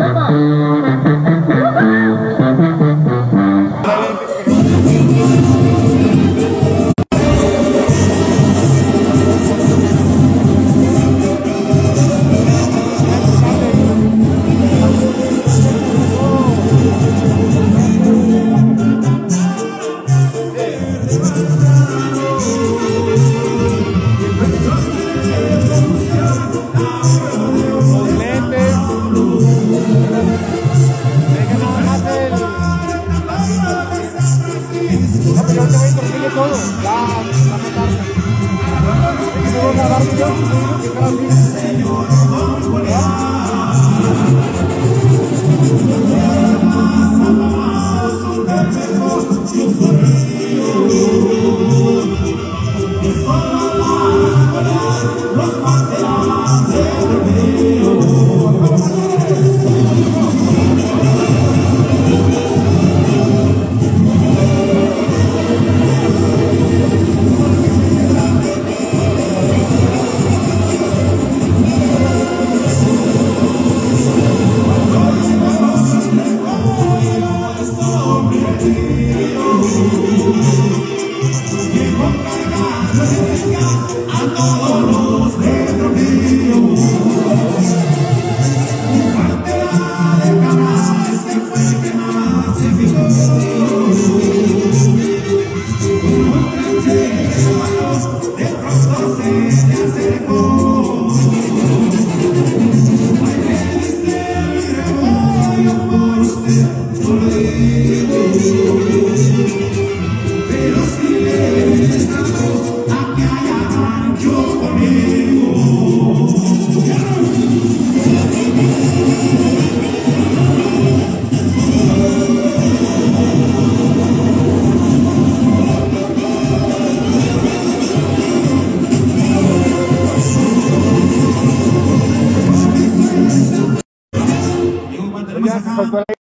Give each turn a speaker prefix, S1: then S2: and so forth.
S1: Los No, pero ahorita voy a interrumpirle todo. Ya, me voy yo, Ya se saltó la 啊，好。